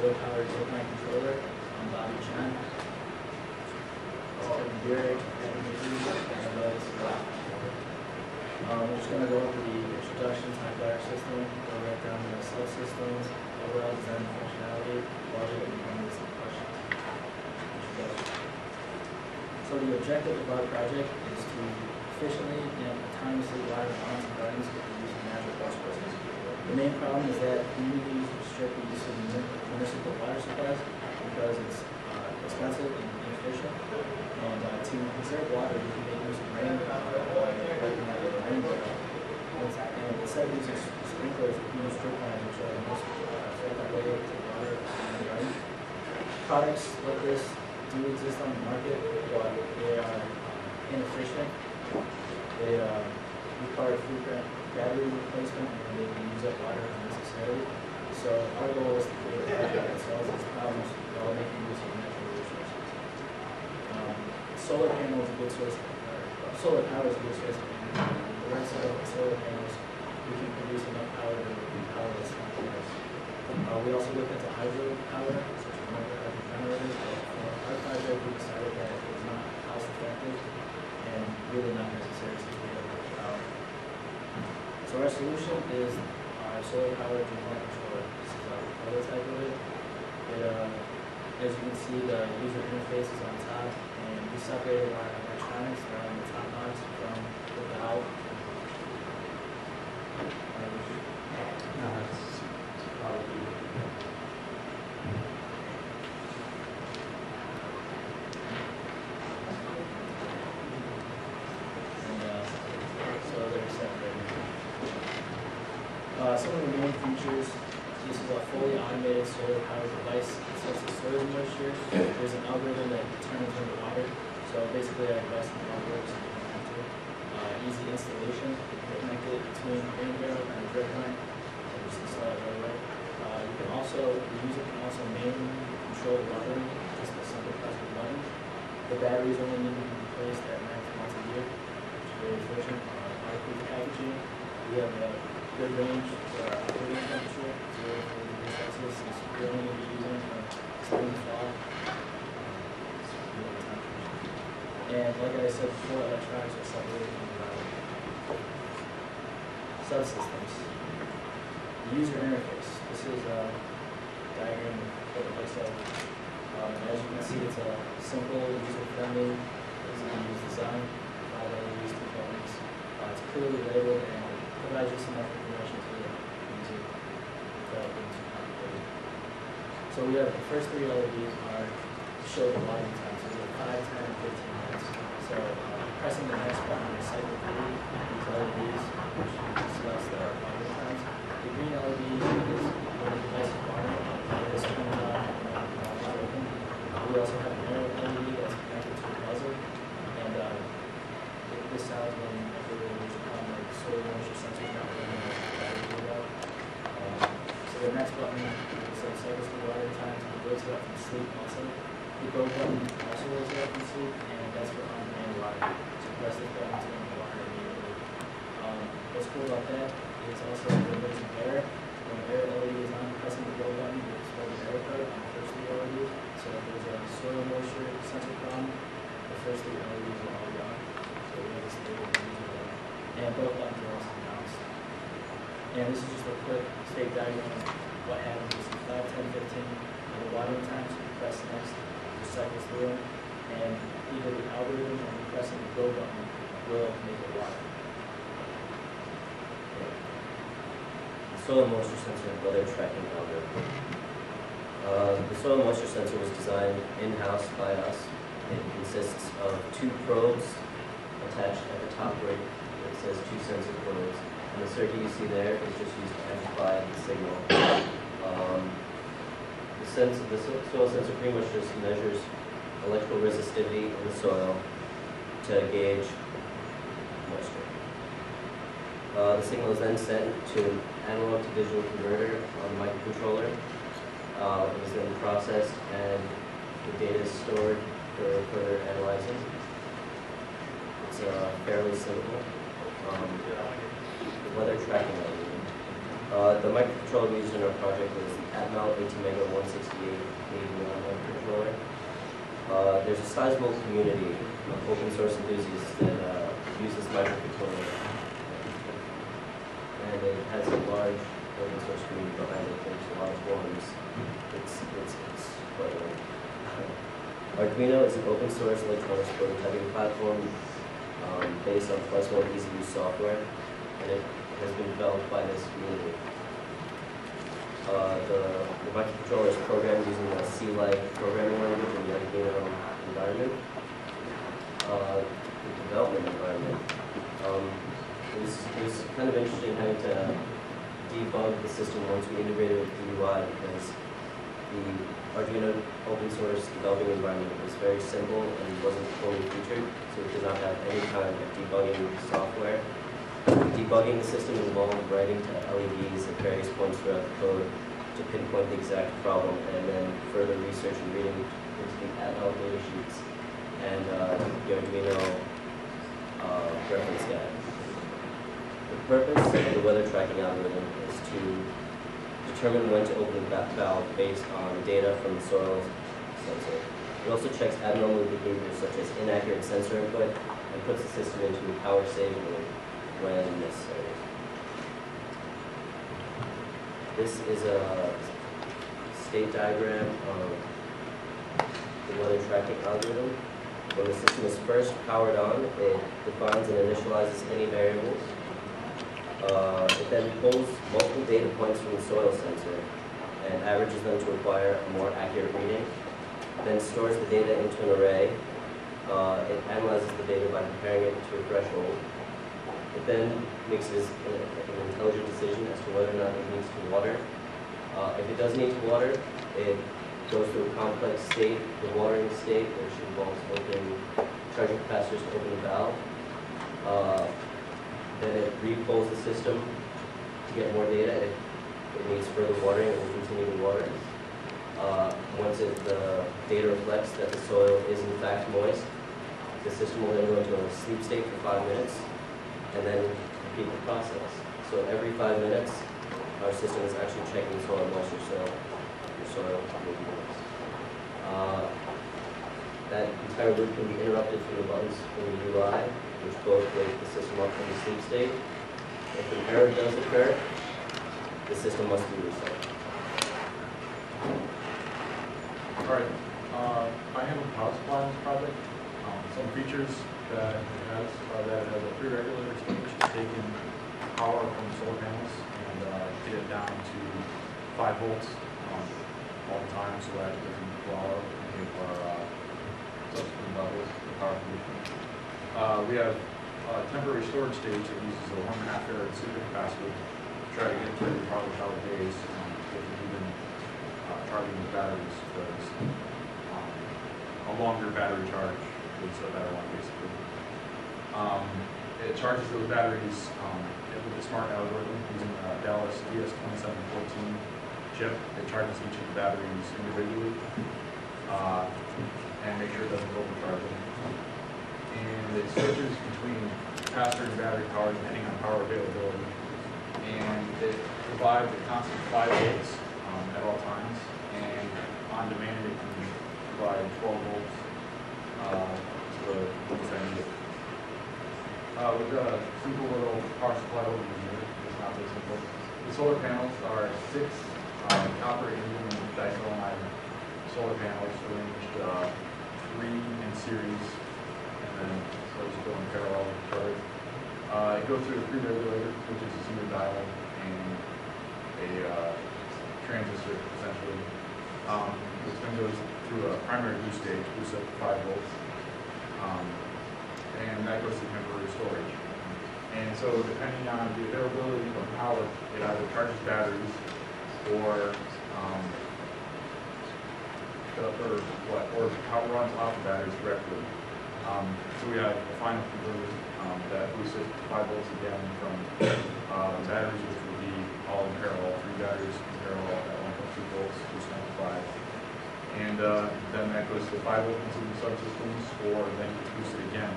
solar powered drip line controller. I'm Bobby Chen. Kevin Burek, Kevin McGee, and uh, this is Rob. Um, we're just gonna go over the introduction to my fire system, go right down to the subsystems, overall design functionality, budget, and then some questions. So the objective of our project is to efficiently and autonomously lawns and gardens with the use of natural. The main problem is that communities restrict the use of municipal water supplies because it's uh, expensive and inefficient. And uh, to conserve water, we can make use of rain barrel. And instead of using sprinklers, we can use drip lines, which are the most uh, effective way to water a garden. Products like this do exist on the market, but they are uh, inefficient. They uh, require frequent battery replacement and they can use up water unnecessarily. So our goal is to create a product that solves these problems while making use of natural resources. Um, Solar panels is a good source, or solar power is a good source of energy. The right of solar panels, we can produce enough power to power this complex. Uh, we also look into hydro power, such as micro hydro generators, but for our project, we decided that it was not cost effective and really not necessary to create a lot of power. So our solution is our solar powered remote controller. This is our prototype of it. It, uh, as you can see, the user interface is on top, and we separated our electronics on the top box from the valve. Uh, And, uh, so they're separated. Uh, some of the main features, this is a fully automated solar powered device, it sets the soil moisture, there's an algorithm that determines when to water, so basically our device can to. Uh, easy installation, connect it between rain barrel and a drip line, and just install it right away. Uh, you can also, the user can also manually control the watering, just a simple press of button. The batteries only need to be replaced at max once a year, which is very efficient. Uh, packaging, we have a range our operating temperature, eighty Celsius, is fall. And like I said before, electronics are separated from the. Subsystems. The user interface, this is a diagram of what it looks. Um, as you can see, it's a simple, user-friendly, easy-to-use design, LEDs, two buttons. Uh, it's clearly labeled some enough information to the user without being too. So we have, the first three LEDs are to show the lighting time, so we have five, ten, and fifteen minutes. So uh, pressing the next button will cycle through these LEDs, which selects the lighting times. The green LED is when the device is watering, it is turned on and uh, not open. We also have an arrow LED that's connected to a buzzer, and uh, it- this sounds whenever there's a problem like soil moisture sensor not running, or battery goes out. Um, So the next button, is cycles through water times, it wakes it up from sleep also. The go button also wakes it up from sleep, and that's for on-demand water. So press this button to the water immediately. Um, what's cool about that is also when there's an error, when the error LED is on, pressing the go button, it displays the error code on the first three LEDs. So if there's a soil moisture sensor problem, the first three LEDs will all be on. So we have a stable. And both buttons are also announced. And this is just a quick state diagram of what happens. You see five, ten, fifteen, and the watering times, you press next, it cycles through and either the algorithm or you pressing the go button will make it water. Soil moisture sensor and weather tracking algorithm. Uh, The soil moisture sensor was designed in-house by us. It consists of two probes attached at the top right. It says two sensor probes. And the circuit you see there is just used to amplify the signal. Um, The sense, the soil sensor pretty much just measures electrical resistivity in the soil to gauge moisture. Uh, the signal is then sent to an analog to digital converter on the microcontroller. Uh, it is then processed and the data is stored for further analyzing. It's uh, fairly simple. Um, weather tracking algorithm. Uh, the microcontroller we used in our project was the Atmel ATmega 16881 microcontroller. Uh, there's a sizable community of open source enthusiasts that uh, use this microcontroller. And it has a large open source community behind it. There's a lot of forums. It's, it's, it's quite a Arduino is an open source electronics prototyping platform um, based on flexible and easy use software, and it has been developed by this community. Uh, the, the microcontroller is programmed using a C-like programming language in the Arduino environment. Uh, the development environment. Um, it, was, it was kind of interesting having to debug the system once we integrated with the UI because the Arduino open source developing environment was very simple and wasn't fully featured, so it did not have any kind of debugging software. Debugging the system involved writing to LEDs at various points throughout the code to pinpoint the exact problem, and then further research and reading into the Atmel data sheets and uh, the Arduino uh, reference guide. The purpose of the weather tracking algorithm is to determine when to open the va- valve based on data from the soil sensor. It also checks abnormal behaviors such as inaccurate sensor input and puts the system into a power saving mode when necessary. This is a state diagram of the weather tracking algorithm. When the system is first powered on, it defines and initializes any variables. Uh, It then pulls multiple data points from the soil sensor and averages them to acquire a more accurate reading. Then stores the data into an array. Uh, It analyzes the data by comparing it to a threshold. It then makes an an intelligent decision as to whether or not it needs to water. Uh, If it does need to water, it goes to a complex state, the watering state, which involves opening, charging capacitors to open the valve. Uh, Then it repulls the system to get more data. If it needs further watering, it will continue to water. Uh, Once it, the data reflects that the soil is in fact moist, the system will then go into a sleep state for five minutes and then repeat the process. So every five minutes, our system is actually checking soil moisture, so your soil moist. Uh, That entire loop can be interrupted through the buttons from the UI, which both wake the system up from the sleep state. If an error does occur, the system must be reset. All right, uh, I have a on this project. Um, Some features that it has, that it has a pre-regulator taking power from the solar panels and uh, get it down to five volts um, all the time, so that it doesn't blow out any of our uh, subsequent levels of power pollution. Uh, We have a temporary storage stage that uses a one and a half farad supercapacitor to try to get through probably shower days, um, even uh, charging the batteries because um, a longer battery charge is a better one, basically. Um, It charges those batteries um, with a smart algorithm using a Dallas DS2714 chip. It charges each of the batteries individually uh, and make sure it doesn't overcharge them. And it switches between capacitor and battery power depending on power availability. And it provides a constant five volts um, at all times. And on demand, it can provide twelve volts uh, to the it. Uh, We've got a simple little power supply overview here. It's not very simple. The solar panels are six um, copper indium and diselenide solar panels arranged uh, three in series and then those go in parallel with each other. Uh, it goes through a pre-regulator, which is a single dial and a uh, transistor essentially. Um, which then goes through a primary boost stage, boosts up to five volts. Um, and that goes to temporary storage. And so depending on the availability of power, it either charges batteries or, um, or what, or power runs off the batteries directly. Um, so we have a final converter, um, that boosts it to five volts again from, uh, the batteries, which would be all in parallel, three batteries in parallel at one point two volts, boosting up to five. And, uh, then that goes to five volt consuming subsystems, or then it's boosted again